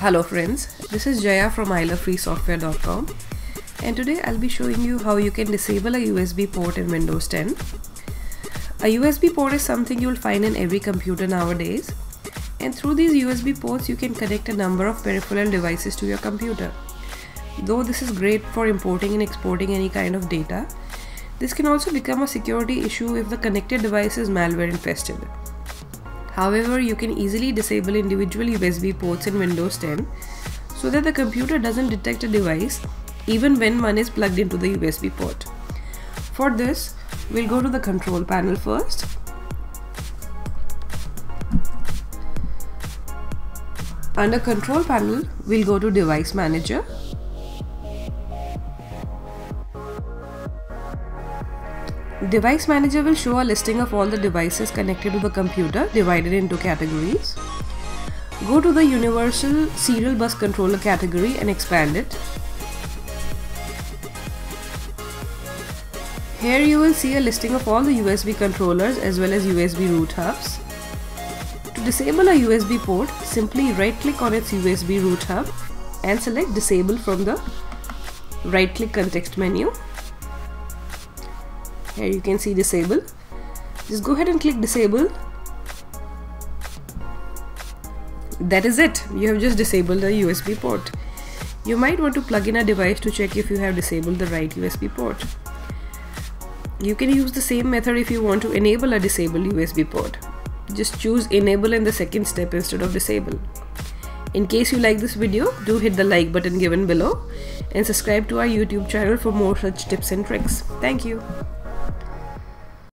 Hello friends, this is Jaya from ilovefreesoftware.com and today I'll be showing you how you can disable a USB port in Windows 10. A USB port is something you'll find in every computer nowadays and through these USB ports you can connect a number of peripheral devices to your computer. Though this is great for importing and exporting any kind of data, this can also become a security issue if the connected device is malware infested. However, you can easily disable individual USB ports in Windows 10 so that the computer doesn't detect a device even when one is plugged into the USB port. For this, we'll go to the control panel first. Under control panel, we'll go to device manager Device Manager will show a listing of all the devices connected to the computer divided into categories. Go to the Universal Serial Bus Controller category and expand it. Here you will see a listing of all the USB controllers as well as USB root hubs. To disable a USB port, simply right click on its USB root hub and select disable from the right click context menu here you can see disable. Just go ahead and click disable. That is it. You have just disabled the USB port. You might want to plug in a device to check if you have disabled the right USB port. You can use the same method if you want to enable a disabled USB port. Just choose enable in the second step instead of disable. In case you like this video, do hit the like button given below and subscribe to our YouTube channel for more such tips and tricks. Thank you.